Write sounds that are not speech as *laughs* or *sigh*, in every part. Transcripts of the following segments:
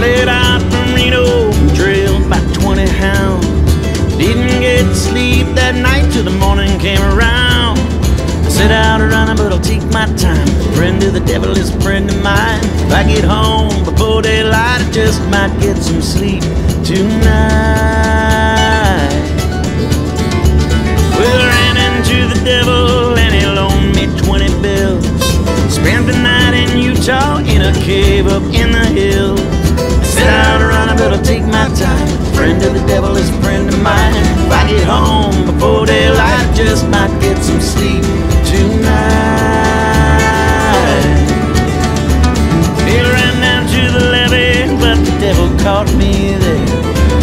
let out from Reno, trailed by 20 hounds. Didn't get sleep that night till the morning came around. I set out running, but I'll take my time. Friend of the devil is a friend of mine. If I get home before daylight, I just might get some sleep tonight. Well, I ran into the devil and he loaned me 20 bills. Spent the night in Utah in a cave up in the hills. Friend of the devil is a friend of mine. If I get home before daylight, just might get some sleep tonight. He ran down to the levee, but the devil caught me there.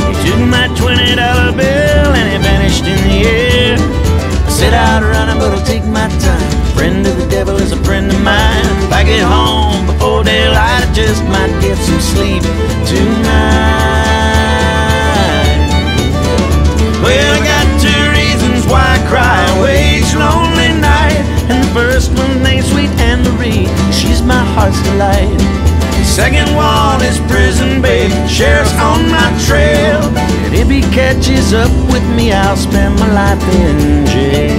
He took my twenty dollar bill and he vanished in the air. I set out running, but I'll take my time. Friend of the devil is a friend of mine. If I get home before daylight, I just might get some sleep The second one is prison babe, sheriff's on my trail. And if he catches up with me, I'll spend my life in jail.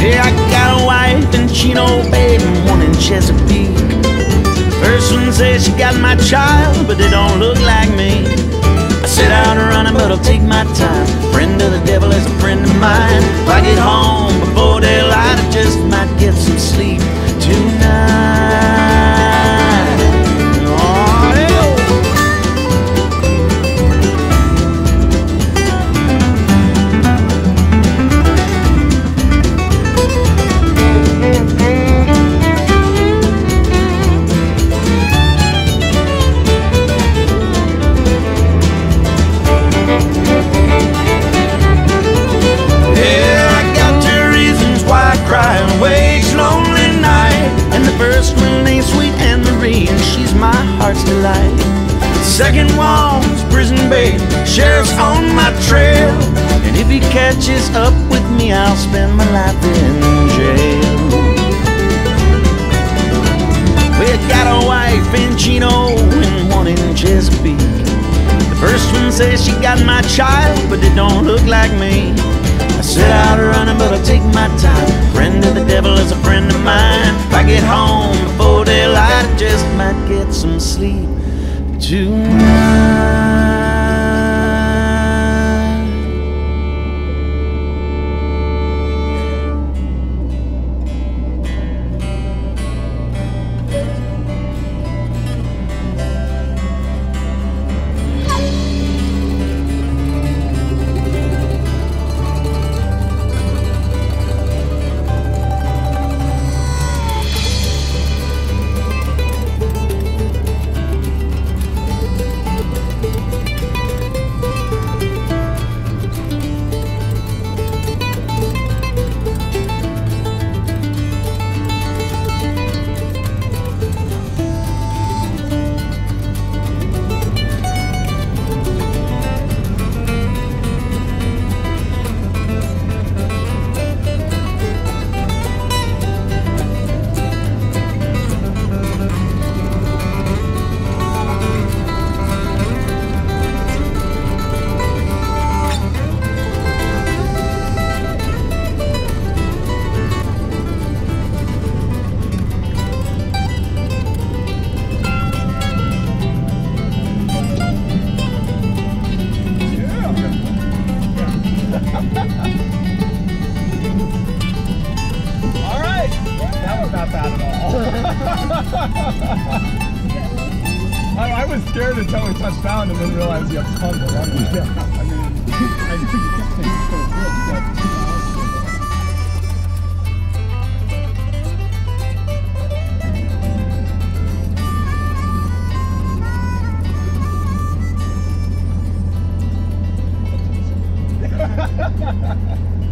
Yeah, I got a wife in Chino, babe, and one in Chesapeake. First one says she got my child, but they don't look like me. I sit out running, but I'll take my time. Friend of the devil is a friend of mine. If I get home second one's prison babe, sheriff's on my trail. And if he catches up with me, I'll spend my life in jail. We got a wife in Chino and one in Chesapeake. The first one says she got my child, but they don't look like me. I set out running, but I'll take my time. Friend of the devil is a friend of mine. If I get home before daylight, I just might get some sleep tonight. *laughs* I, I was scared until we touched down and then realized you have tons of running. Yeah. *laughs* I mean, I think you kept saying it's so good. You got two miles. *laughs*